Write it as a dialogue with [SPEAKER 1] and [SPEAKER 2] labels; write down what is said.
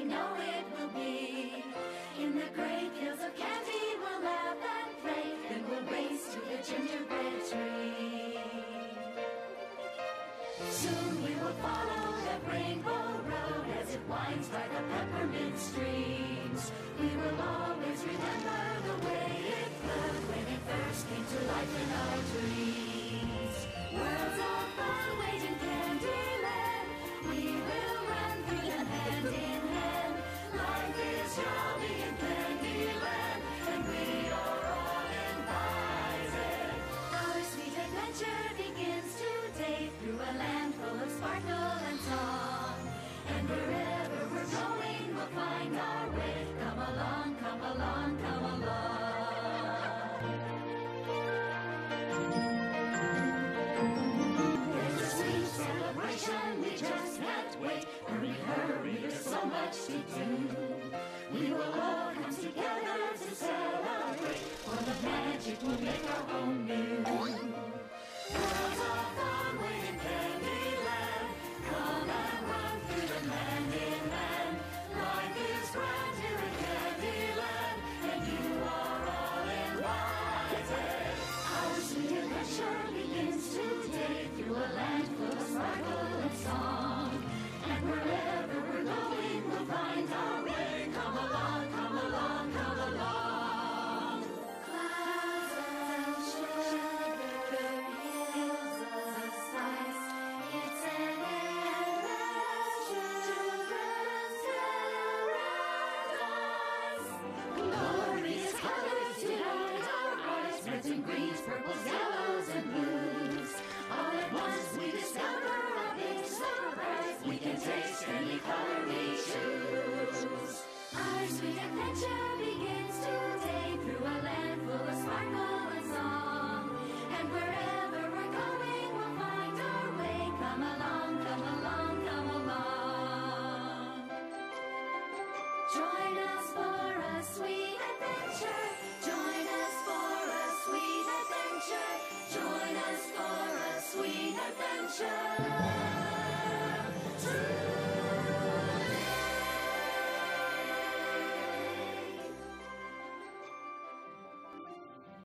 [SPEAKER 1] we know it will be. In the great fields of candy, we'll laugh and play, then we'll race to the gingerbread tree. Soon we will follow the rainbow road as it winds by the peppermint streams. We will always remember. and we just can't wait. Hurry, hurry, there's so much to do. We will all come together to celebrate, for the magic will make our home new. Join us for a sweet adventure. Join us for a sweet adventure. Join us for a sweet adventure.